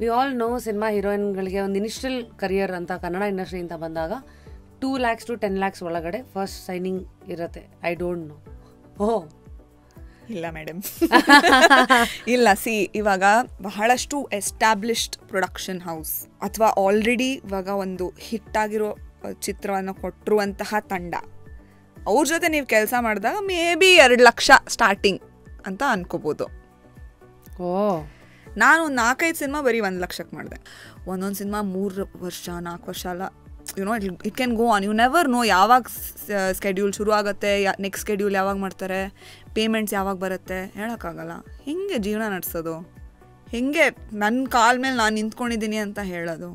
V all know cinema ಹೀರೋಯಿನ್ಗಳಿಗೆ ಒಂದು initial career ಅಂತ ಕನ್ನಡ ಇಂಡಸ್ಟ್ರಿ ಅಂತ ಬಂದಾಗ two lakhs to ten lakhs ಒಳಗಡೆ ಫಸ್ಟ್ ಸೈನಿಂಗ್ ಇರುತ್ತೆ. ಐ ಡೋಂಟ್ ನೋ ಓ ಇಲ್ಲ ಮೇಡಮ್ ಇಲ್ಲ ಸಿ ಇವಾಗ ಬಹಳಷ್ಟು ಎಸ್ಟಾಬ್ಲಿಷ್ಡ್ ಪ್ರೊಡಕ್ಷನ್ ಹೌಸ್ ಅಥವಾ ಆಲ್ರೆಡಿ ಇವಾಗ ಒಂದು ಹಿಟ್ಟಾಗಿರೋ ಚಿತ್ರವನ್ನು ಕೊಟ್ಟಿರುವಂತಹ ತಂಡ. ಅವ್ರ ಜೊತೆ ನೀವು ಕೆಲಸ ಮಾಡಿದಾಗ ಮೇ ಬಿ ಎರಡು ಲಕ್ಷ ಸ್ಟಾರ್ಟಿಂಗ್ ಅಂತ ಅನ್ಕೋಬೋದು. ಓ ನಾನು ಒಂದು ನಾಲ್ಕೈದು ಸಿನಿಮಾ ಬರೀ ಒಂದು ಲಕ್ಷಕ್ಕೆ ಮಾಡಿದೆ. ಒಂದೊಂದು ಸಿನಿಮಾ ಮೂರು ವರ್ಷ, ನಾಲ್ಕು ವರ್ಷ ಅಲ್ಲ. You know it it can go on you never know ಯಾವಾಗ ಸ್ಕೆಡ್ಯೂಲ್ ಶುರು ಆಗುತ್ತೆ ನೆಕ್ಸ್ಟ್ ಸ್ಕೆಡ್ಯೂಲ್ ಯಾವಾಗ ಮಾಡ್ತಾರೆ ಪೇಮೆಂಟ್ಸ್ ಯಾವಾಗ ಬರುತ್ತೆ, ಹೇಳೋಕ್ಕಾಗಲ್ಲ. ಹೆಂಗೆ ಜೀವನ ನಡೆಸೋದು? ಹೆಂಗೆ ನನ್ನ ಕಾಲ ಮೇಲೆ ನಾನು ನಿಂತ್ಕೊಂಡಿದ್ದೀನಿ ಅಂತ ಹೇಳೋದು?